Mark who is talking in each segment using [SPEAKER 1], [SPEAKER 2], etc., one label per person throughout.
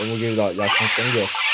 [SPEAKER 1] 我们给是要要听音。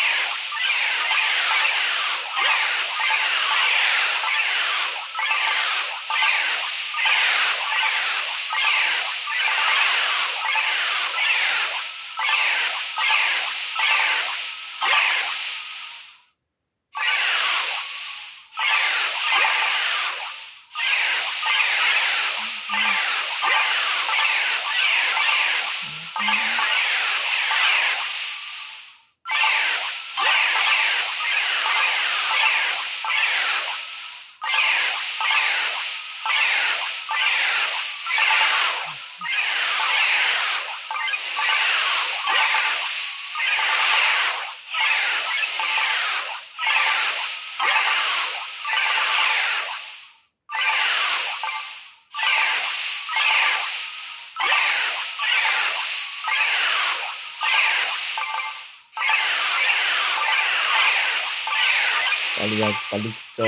[SPEAKER 1] 빨리 가, 빨리 찍자.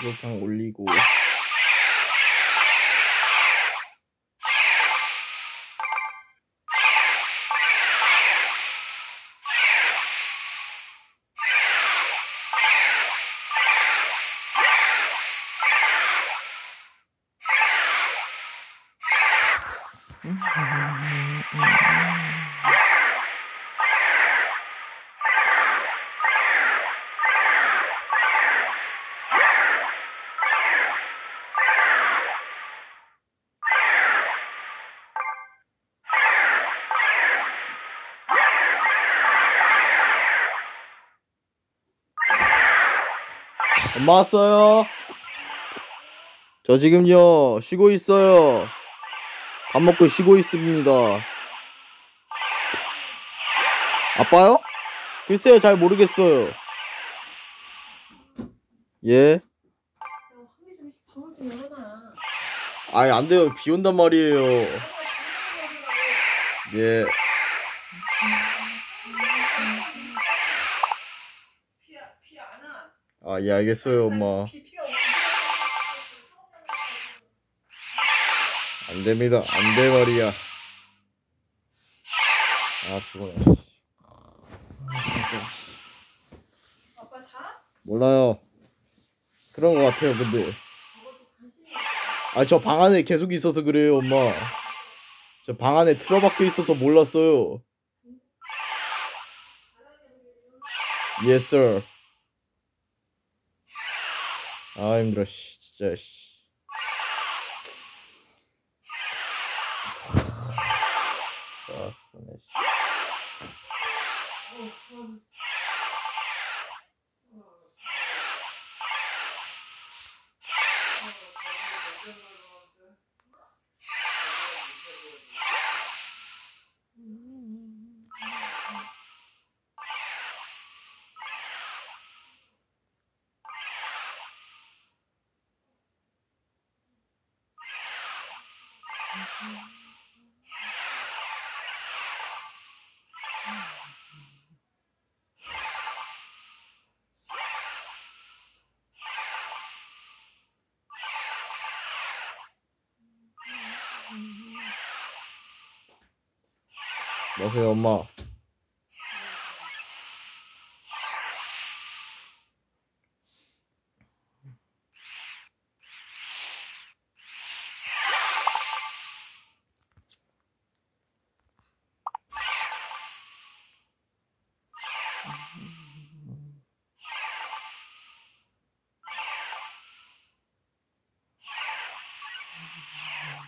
[SPEAKER 1] 이거 그냥 올리고. 엄마 왔어요. 저 지금요 쉬고 있어요. 밥 먹고 쉬고 있습니다. 아빠요? 글쎄요 잘 모르겠어요. 예? 아이 안 돼요 비 온단 말이에요. 예. 아 예 알겠어요 엄마.
[SPEAKER 2] 비 피가 오고.
[SPEAKER 1] 안 됩니다. 안 돼 말이야. 아 피곤해.
[SPEAKER 2] 아빠 자?
[SPEAKER 1] 몰라요. 그런 것 같아요 근데. 아 저 방 안에 계속 있어서 그래요 엄마. 저 방 안에 틀어박혀 있어서 몰랐어요. Yes sir. 아 힘들어 씨 진짜 씨. 아, 뭐세요 엄마? Mm-hmm.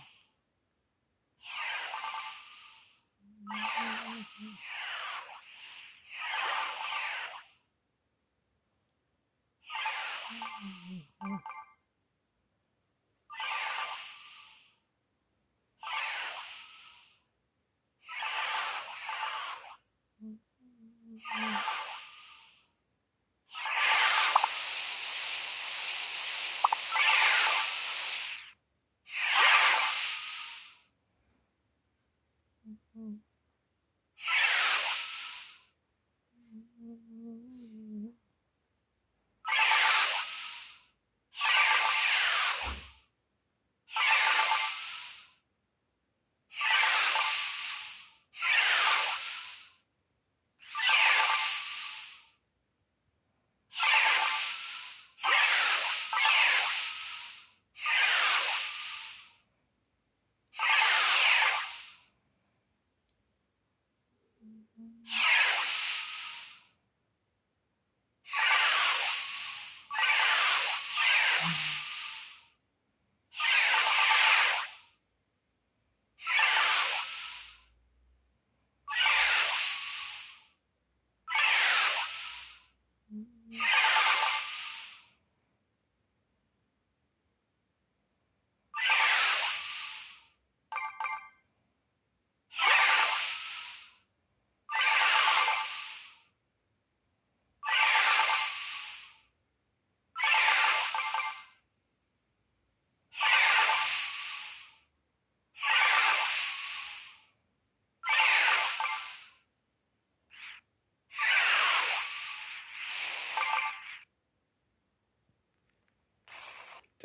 [SPEAKER 1] Mm -hmm.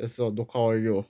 [SPEAKER 1] 这时候都靠我了。